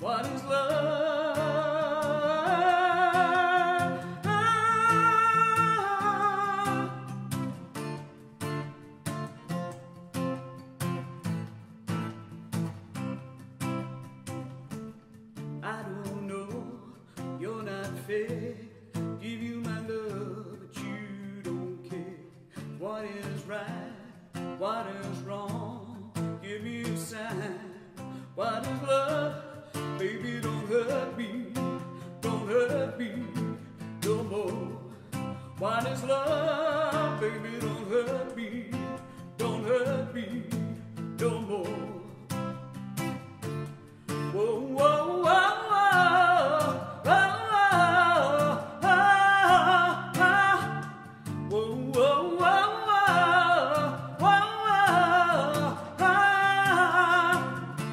What is love? I don't know, you're not fair. Give you my love, but you don't care. What is right? What is wrong? Give me a sign. What is love? What is love? Baby. Don't hurt me